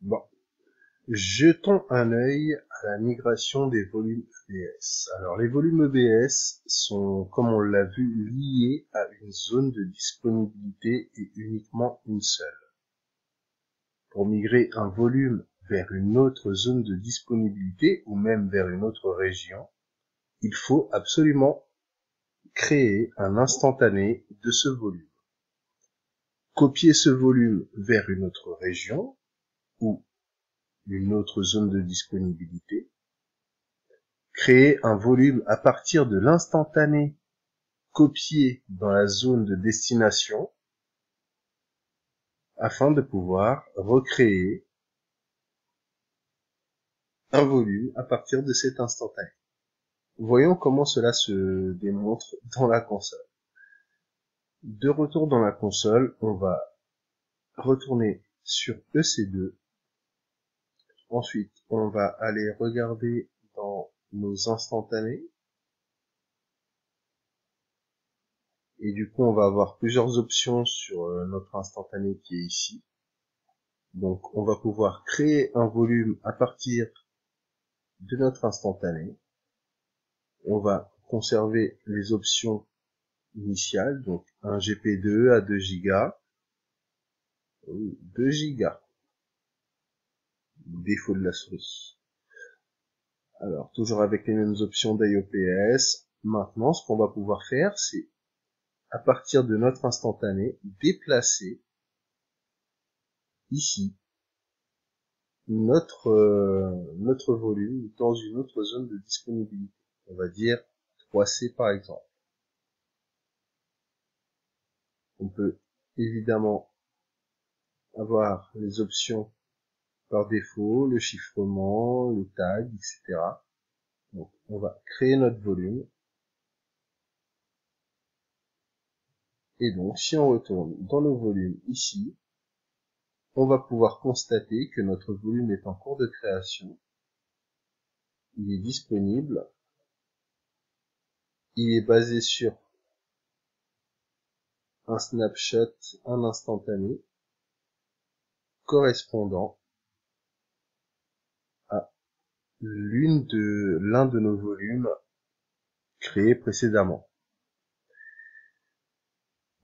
Bon. Jetons un œil à la migration des volumes EBS. Alors les volumes EBS sont, comme on l'a vu, liés à une zone de disponibilité et uniquement une seule. Pour migrer un volume vers une autre zone de disponibilité ou même vers une autre région, il faut absolument créer un instantané de ce volume. Copier ce volume vers une autre région ou une autre zone de disponibilité, créer un volume à partir de l'instantané copié dans la zone de destination afin de pouvoir recréer un volume à partir de cet instantané. Voyons comment cela se démontre dans la console. De retour dans la console, on va retourner sur EC2 Ensuite, on va aller regarder dans nos instantanés. Et du coup, on va avoir plusieurs options sur euh, notre instantané qui est ici. Donc, on va pouvoir créer un volume à partir de notre instantané. On va conserver les options initiales, donc un GP2 à 2 Go, 2 Go défaut de la souris. Alors, toujours avec les mêmes options d'IOPS. Maintenant, ce qu'on va pouvoir faire, c'est, à partir de notre instantané, déplacer ici notre, euh, notre volume dans une autre zone de disponibilité. On va dire 3C par exemple. On peut évidemment avoir les options par défaut, le chiffrement, le tag, etc. Donc, on va créer notre volume. Et donc, si on retourne dans nos volumes ici, on va pouvoir constater que notre volume est en cours de création. Il est disponible. Il est basé sur un snapshot, un instantané, correspondant l'une de l'un de nos volumes créés précédemment.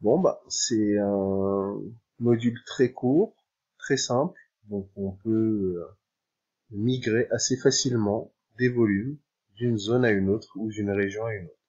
Bon bah c'est un module très court, très simple, donc on peut euh, migrer assez facilement des volumes d'une zone à une autre ou d'une région à une autre.